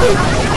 Woo!